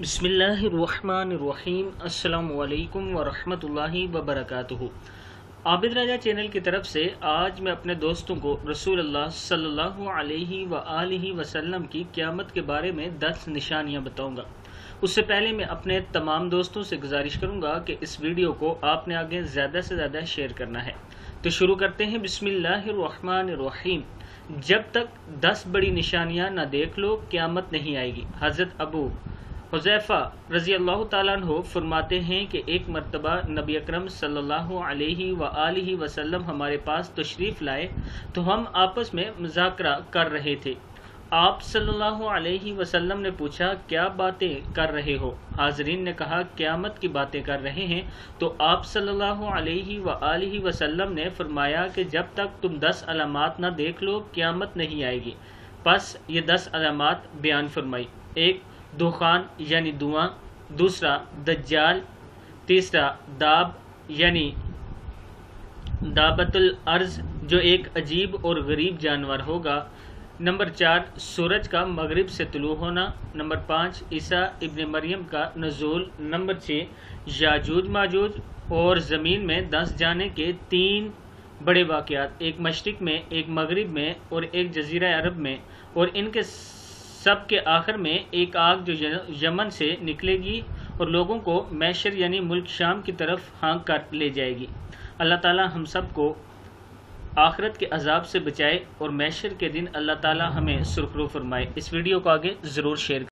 بسم اللہ الرحمن الرحیم، السلام علیکم ورحمۃ اللہ وبرکاتہ۔ عابد راجہ چینل کی طرف سے آج میں اپنے دوستوں کو رسول اللہ صلی اللہ علیہ وآلہ وسلم کی قیامت کے بارے میں دس نشانیاں بتاؤں گا۔ اس سے پہلے میں اپنے تمام دوستوں سے گزارش کروں گا کہ اس ویڈیو کو آپ نے آگے زیادہ سے زیادہ شیئر کرنا ہے۔ تو شروع کرتے ہیں۔ بسم اللہ الرحمن الرحیم۔ جب تک دس بڑی نشانیاں نہ دیکھ لو، قیامت نہیں آئے گی۔ حضرت ابو حذیفہ رضی اللہ تعالیٰ عنہ فرماتے ہیں کہ ایک مرتبہ نبی اکرم صلی اللہ علیہ وآلہ وسلم ہمارے پاس تشریف لائے تو ہم آپس میں مذاکرہ کر رہے تھے۔ آپ صلی اللہ علیہ وسلم نے پوچھا، کیا باتیں کر رہے ہو؟ حاضرین نے کہا، قیامت کی باتیں کر رہے ہیں۔ تو آپ صلی اللہ علیہ وآلہ وسلم نے فرمایا کہ جب تک تم دس علامات نہ دیکھ لو، قیامت نہیں آئے گی۔ پس یہ دس علامات بیان فرمائی۔ ایک دخان یعنی دعاں دوسرا دجال، تیسرا داب یعنی دابت الارض، جو ایک عجیب اور غریب جانور ہوگا۔ نمبر چار، سورج کا مغرب سے طلوع ہونا۔ نمبر پانچ، عیسیٰ ابن مریم کا نزول۔ نمبر چھ، یاجوج ماجوج اور زمین میں دس جانے کے تین بڑے واقعات، ایک مشرق میں، ایک مغرب میں اور ایک جزیرہ عرب میں۔ اور ان کے سب کے آخر میں ایک آگ جو یمن سے نکلے گی اور لوگوں کو میشر یعنی ملک شام کی طرف ہانک کر لے جائے گی۔ اللہ تعالی ہم سب کو آخرت کے عذاب سے بچائے اور میشر کے دن اللہ تعالی ہمیں سرخرو فرمائے۔ اس ویڈیو کو آگے ضرور شیئر